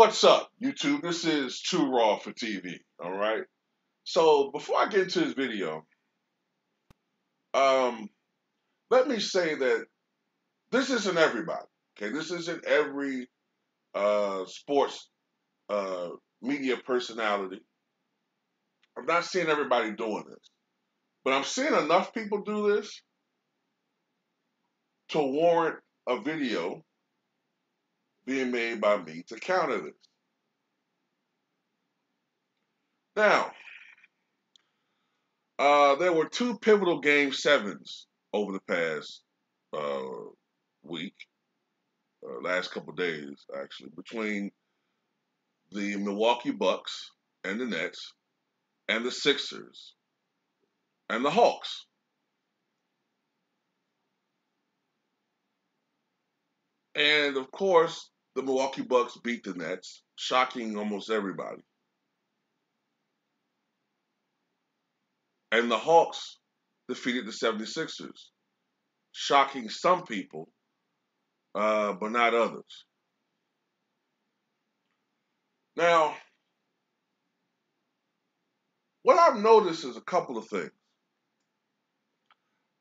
What's up, YouTube? This is Too Raw for TV. All right. So before I get into this video, um, let me say that this isn't everybody. Okay, this isn't every uh, sports uh, media personality. I'm not seeing everybody doing this, but I'm seeing enough people do this to warrant a video being made by me to counter this. Now, uh, there were two pivotal game sevens over the past uh, week, uh, last couple days actually, between the Milwaukee Bucks and the Nets, and the Sixers, and the Hawks. And of course, the Milwaukee Bucks beat the Nets, shocking almost everybody. And the Hawks defeated the 76ers, shocking some people, uh, but not others. Now, what I've noticed is a couple of things.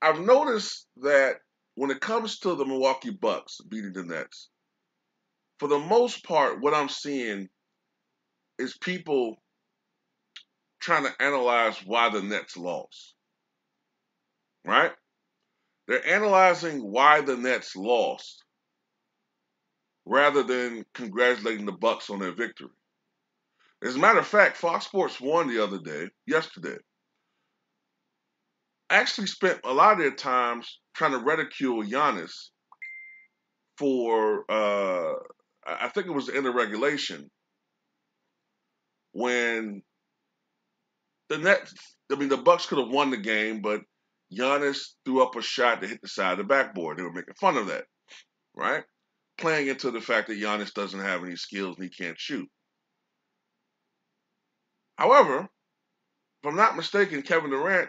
I've noticed that when it comes to the Milwaukee Bucks beating the Nets, for the most part, what I'm seeing is people trying to analyze why the Nets lost. Right? They're analyzing why the Nets lost rather than congratulating the Bucks on their victory. As a matter of fact, Fox Sports won the other day, yesterday. Actually spent a lot of their times trying to ridicule Giannis for uh, I think it was in the regulation when the Nets, I mean, the Bucks could have won the game, but Giannis threw up a shot that hit the side of the backboard. They were making fun of that, right? Playing into the fact that Giannis doesn't have any skills and he can't shoot. However, if I'm not mistaken, Kevin Durant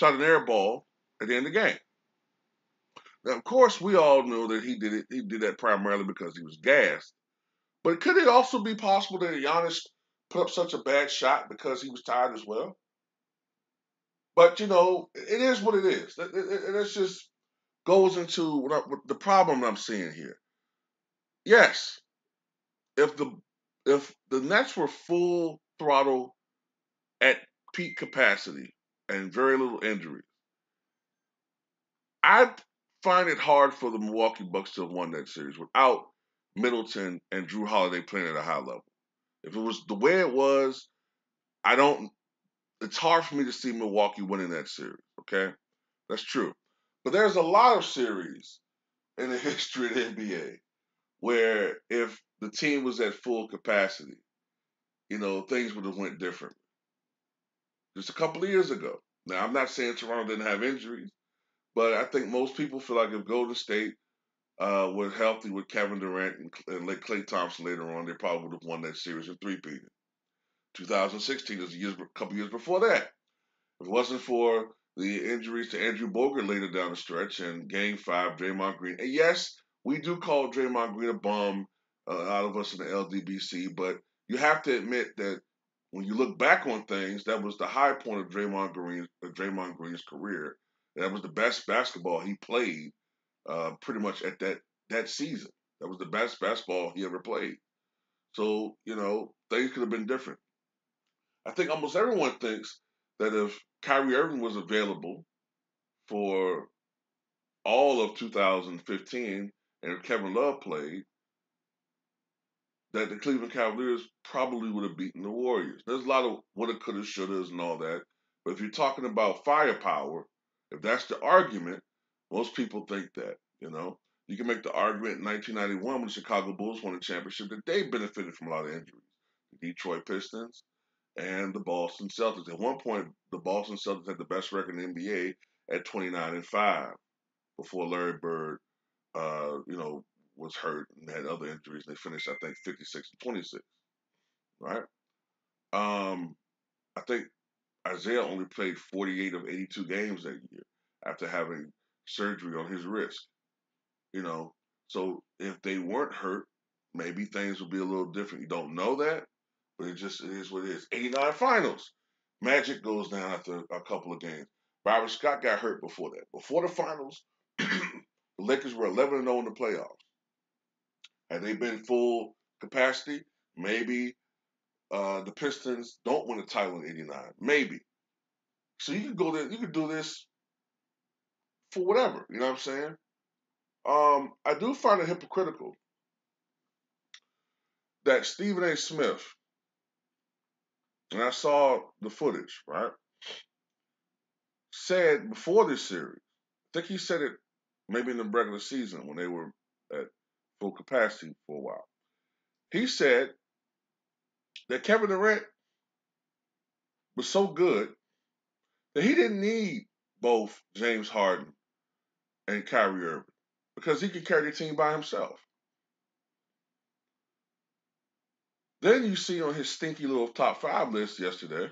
shot an air ball at the end of the game. Now, of course, we all know that he did it. He did that primarily because he was gassed. But could it also be possible that Giannis put up such a bad shot because he was tired as well? But you know, it is what it is. It, it, just goes into what, I, what the problem I'm seeing here. Yes, if the if the Nets were full throttle at peak capacity and very little injury, I'd find it hard for the Milwaukee Bucks to have won that series without Middleton and Jrue Holiday playing at a high level. If it was the way it was, I don't. It's hard for me to see Milwaukee winning that series. Okay, that's true. But there's a lot of series in the history of the NBA where if the team was at full capacity, you know, things would have went differently. Just a couple of years ago. Now, I'm not saying Toronto didn't have injuries. But I think most people feel like if Golden State uh, was healthy with Kevin Durant and, and Klay Thompson later on, they probably would have won that series in three peated. 2016 is a, a couple years before that. If it wasn't for the injuries to Andrew Bogut later down the stretch and Game Five, Draymond Green. And yes, we do call Draymond Green a bum uh, out of us in the LDBC, but you have to admit that when you look back on things, that was the high point of Draymond Green's, Draymond Green's career that was the best basketball he played uh, pretty much at that that season. That was the best basketball he ever played. So, you know, things could have been different. I think almost everyone thinks that if Kyrie Irving was available for all of 2015 and Kevin Love played, that the Cleveland Cavaliers probably would have beaten the Warriors. There's a lot of woulda, coulda, shouldas, and all that. But if you're talking about firepower, if that's the argument, most people think that, you know. You can make the argument in 1991 when the Chicago Bulls won the championship that they benefited from a lot of injuries. The Detroit Pistons and the Boston Celtics. At one point, the Boston Celtics had the best record in the NBA at 29 and 5 before Larry Bird, uh, you know, was hurt and had other injuries. They finished, I think, 56 and 26. Right? Um, I think Isiah only played 48 of 82 games that year after having surgery on his wrist. You know, so if they weren't hurt, maybe things will be a little different. You don't know that, but it just it is what it is. 89 finals. Magic goes down after a couple of games. Robert Scott got hurt before that. Before the finals, the Lakers were 11 0 in the playoffs. Had they been full capacity, maybe uh, the Pistons don't win a title in '89. Maybe. So you could go there. You could do this for whatever. You know what I'm saying? Um, I do find it hypocritical that Stephen A. Smith, and I saw the footage, right, said before this series, I think he said it maybe in the regular season when they were at full capacity for a while. He said that Kevin Durant was so good that he didn't need both James Harden and Kyrie Irving because he could carry the team by himself. Then you see on his stinky little top five list yesterday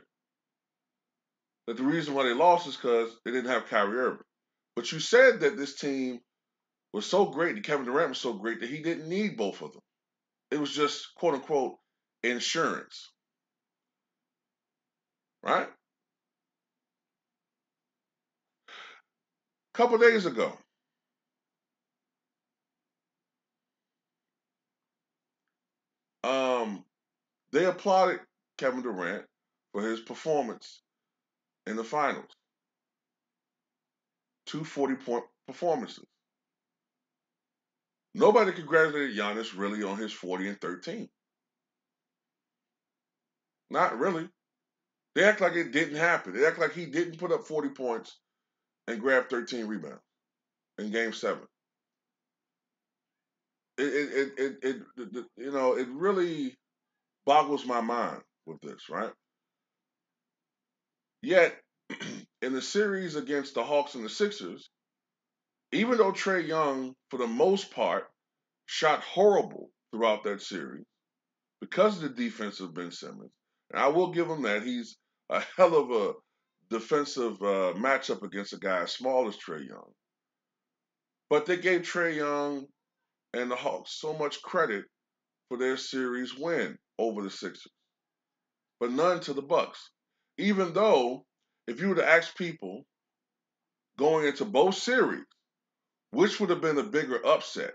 that the reason why they lost is because they didn't have Kyrie Irving. But you said that this team was so great, that Kevin Durant was so great that he didn't need both of them. It was just quote unquote insurance. Right? A couple days ago, um, they applauded Kevin Durant for his performance in the finals. Two 40 point performances. Nobody congratulated Giannis really on his 40 and 13. Not really. They act like it didn't happen. They act like he didn't put up 40 points and grab 13 rebounds in game seven. It, it, it, it, it, you know, it really boggles my mind with this, right? Yet, in the series against the Hawks and the Sixers, even though Trae Young, for the most part, shot horrible throughout that series because of the defense of Ben Simmons, and I will give him that. He's a hell of a defensive uh, matchup against a guy as small as Trae Young. But they gave Trae Young and the Hawks so much credit for their series win over the Sixers, but none to the Bucks. Even though, if you were to ask people going into both series, which would have been a bigger upset,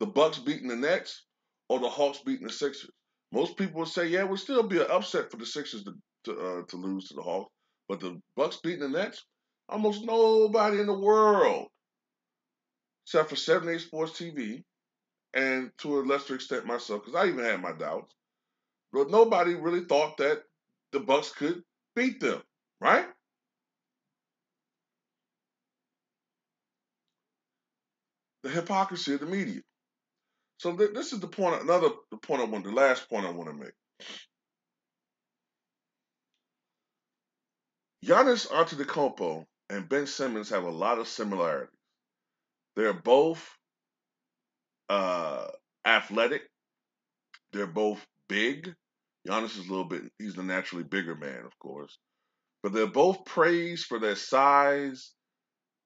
the Bucks beating the Nets or the Hawks beating the Sixers? Most people would say, yeah, it would still be an upset for the Sixers to to, uh, to lose to the Hawks, but the Bucks beating the Nets, almost nobody in the world, except for 78 Sports TV, and to a lesser extent myself, because I even had my doubts, but nobody really thought that the Bucks could beat them, right? The hypocrisy of the media. So th- this is the point. Another the point I want. The last point I want to make. Giannis Antetokounmpo and Ben Simmons have a lot of similarities. They're both uh, athletic. They're both big. Giannis is a little bit. He's the naturally bigger man, of course, but they're both praised for their size,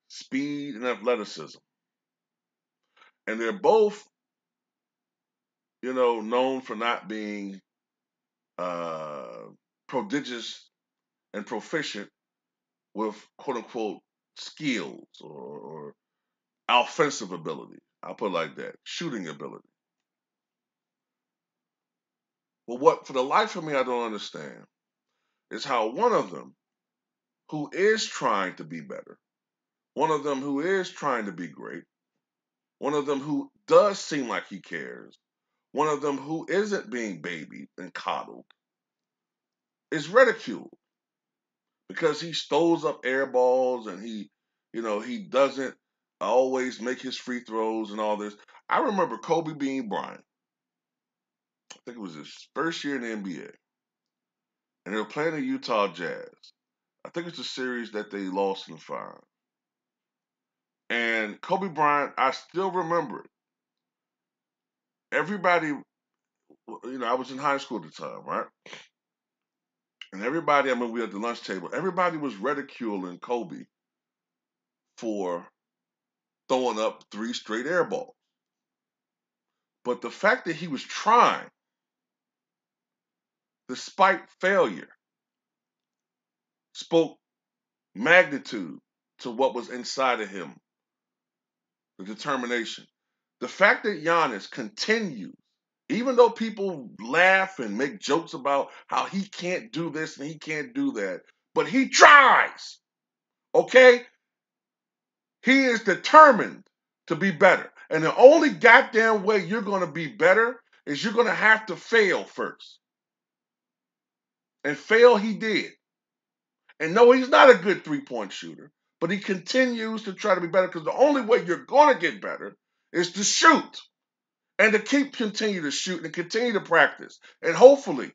speed, and athleticism. And they're both you know, known for not being uh, prodigious and proficient with quote unquote skills or, or offensive ability. I'll put it like that shooting ability. But what, for the life of me, I don't understand is how one of them, who is trying to be better, one of them who is trying to be great, one of them who does seem like he cares, one of them who isn't being babied and coddled is ridiculed because he stows up air balls and he, you know, he doesn't always make his free throws and all this. I remember Kobe Bean Bryant. I think it was his first year in the NBA. And they were playing the Utah Jazz. I think it's a series that they lost in five. And Kobe Bryant, I still remember it everybody, you know, I was in high school at the time, right? And everybody, I mean, we at the lunch table, everybody was ridiculing Kobe for throwing up three straight air balls. But the fact that he was trying, despite failure, spoke magnitude to what was inside of him the determination. The fact that Giannis continues, even though people laugh and make jokes about how he can't do this and he can't do that, but he tries. Okay? He is determined to be better. And the only goddamn way you're going to be better is you're going to have to fail first. And fail he did. And no, he's not a good three point shooter, but he continues to try to be better because the only way you're going to get better is to shoot and to keep continue to shoot and continue to practice. And hopefully,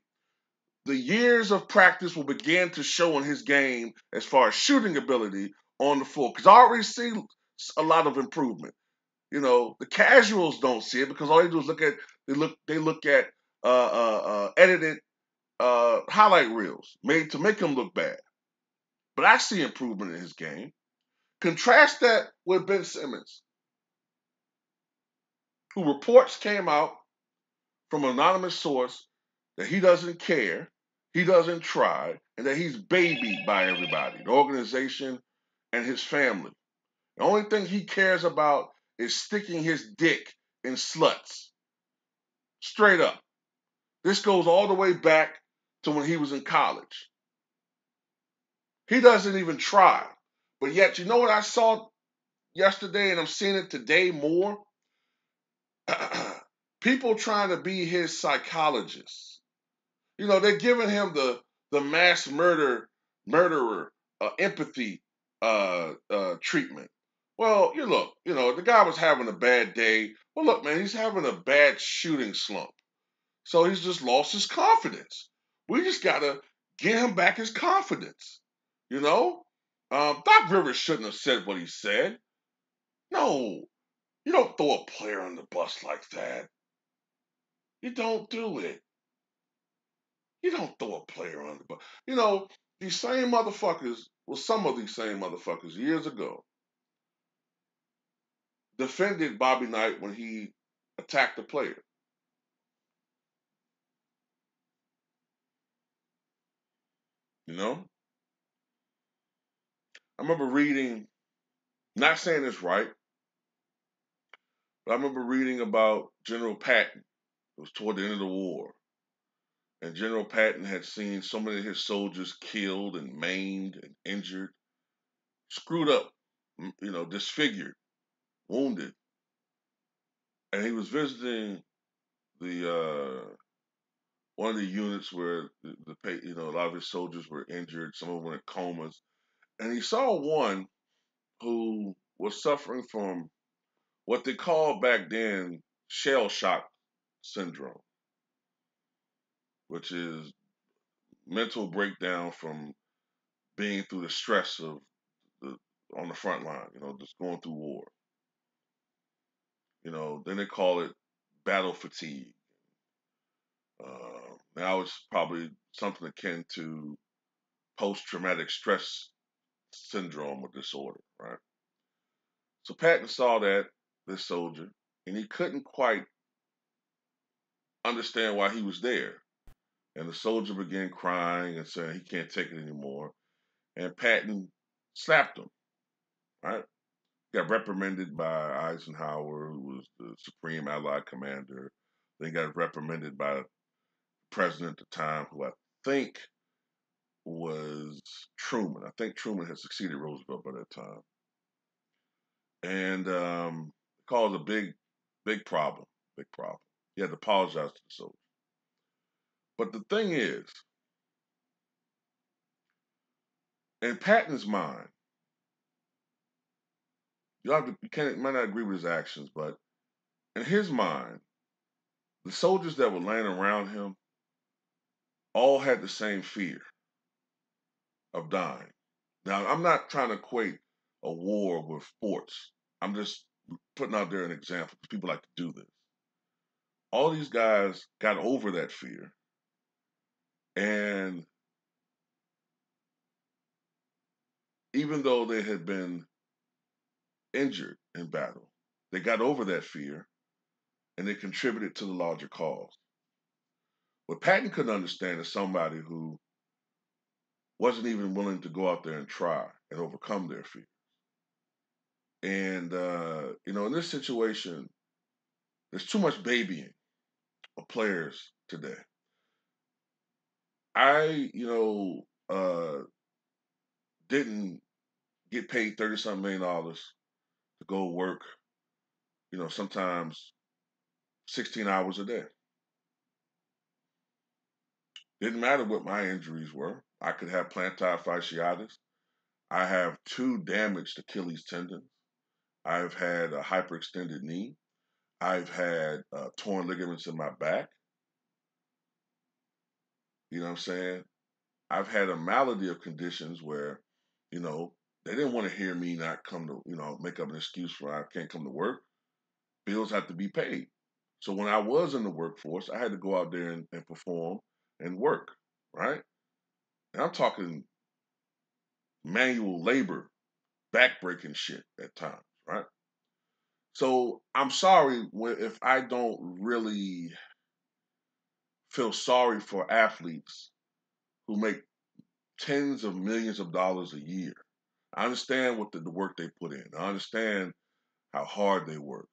the years of practice will begin to show in his game as far as shooting ability on the floor. Because I already see a lot of improvement. You know, the casuals don't see it because all they do is look at they look they look at uh, uh, uh, edited uh, highlight reels made to make him look bad. But I see improvement in his game. Contrast that with Ben Simmons, who reports came out from an anonymous source that he doesn't care, he doesn't try, and that he's babied by everybody, the organization and his family. The only thing he cares about is sticking his dick in sluts. Straight up. This goes all the way back to when he was in college. He doesn't even try. But yet, you know what I saw yesterday, and I'm seeing it today more? People trying to be his psychologist. You know, they're giving him the the mass murder murderer uh, empathy uh, uh, treatment. Well, you look, you know, the guy was having a bad day. Well, look, man, he's having a bad shooting slump. So he's just lost his confidence. We just got to get him back his confidence. You know? Um, Doc Rivers shouldn't have said what he said. No, you don't throw a player on the bus like that. You don't do it. You don't throw a player on the bus. You know, these same motherfuckers, well, some of these same motherfuckers years ago, defended Bobby Knight when he attacked the player. You know? I remember reading, not saying it's right, but I remember reading about General Patton. It was toward the end of the war. And General Patton had seen so many of his soldiers killed and maimed and injured, screwed up, you know, disfigured, wounded. And he was visiting the uh, one of the units where the, the you know a lot of his soldiers were injured, some of them were in comas, and he saw one who was suffering from what they called back then shell shock syndrome, which is mental breakdown from being through the stress of the on the front line, you know, just going through war. You know, then they call it battle fatigue. Uh, now it's probably something akin to post traumatic stress syndrome or disorder, right? So Patton saw that, this soldier, and he couldn't quite understand why he was there. And the soldier began crying and saying he can't take it anymore. And Patton slapped him, right? Got reprimanded by Eisenhower, who was the supreme Allied commander. Then got reprimanded by the president at the time, who I think was Truman. I think Truman had succeeded Roosevelt by that time. And um, caused a big, big problem. Big problem. He had to apologize to the soldiers. But the thing is, in Patton's mind, you have to you can't might not agree with his actions, but in his mind, the soldiers that were laying around him all had the same fear of dying. Now, I'm not trying to equate a war with sports. I'm just putting out there an example because people like to do this. All these guys got over that fear and even though they had been injured in battle, they got over that fear and they contributed to the larger cause. What Patton couldn't understand is somebody who wasn't even willing to go out there and try and overcome their fear. And uh, you know, in this situation, there's too much babying of players today. I, you know, uh, didn't get paid thirty something million dollars to go work, you know, sometimes sixteen hours a day. Didn't matter what my injuries were. I could have plantar fasciitis. I have two damaged Achilles tendons. I've had a hyperextended knee. I've had uh, torn ligaments in my back. You know what I'm saying? I've had a malady of conditions where, you know, they didn't want to hear me not come to, you know, make up an excuse for I can't come to work. Bills have to be paid. So when I was in the workforce, I had to go out there and, and perform and work, right? And I'm talking manual labor, backbreaking shit at times, right? So I'm sorry if I don't really feel sorry for athletes who make tens of millions of dollars a year. I understand what the, the work they put in. I understand how hard they work.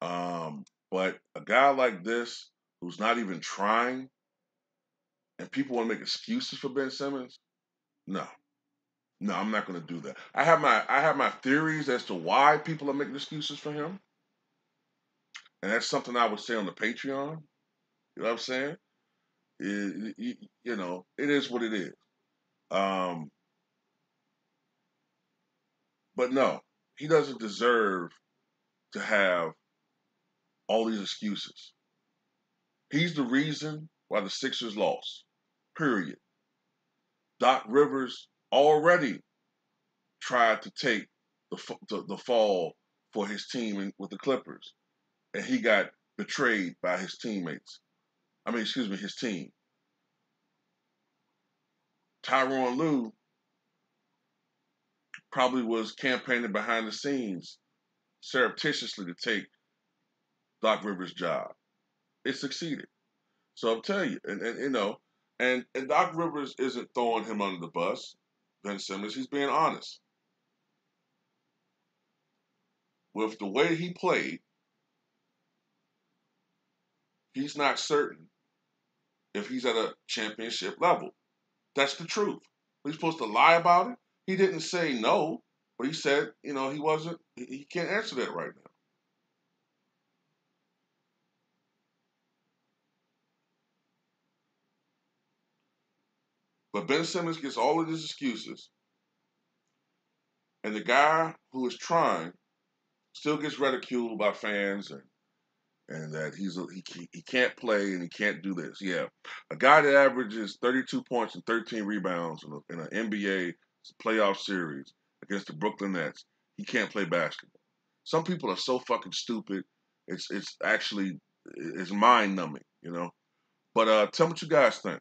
Um, but a guy like this who's not even trying, and people want to make excuses for Ben Simmons, no, no, I'm not going to do that. I have my I have my theories as to why people are making excuses for him, and that's something I would say on the Patreon. You know what I'm saying? It, it, you know, it is what it is. Um, but no, he doesn't deserve to have all these excuses. He's the reason why the Sixers lost. Period. Doc Rivers already tried to take the the, the fall for his team with the Clippers, and he got betrayed by his teammates. I mean, excuse me, his team. Tyronn Lue probably was campaigning behind the scenes surreptitiously to take Doc Rivers' job. It succeeded. So I'm telling you, and, and you know, and, and Doc Rivers isn't throwing him under the bus, Ben Simmons. He's being honest. With the way he played, he's not certain if he's at a championship level. That's the truth. He's supposed to lie about it. He didn't say no, but he said, you know, he wasn't, he can't answer that right now. But Ben Simmons gets all of his excuses. And the guy who is trying still gets ridiculed by fans and and that he's a, he he can't play and he can't do this. Yeah, a guy that averages 32 points and 13 rebounds in, a, in an NBA playoff series against the Brooklyn Nets, he can't play basketball. Some people are so fucking stupid. It's it's actually it's mind numbing, you know. But uh, tell me what you guys think.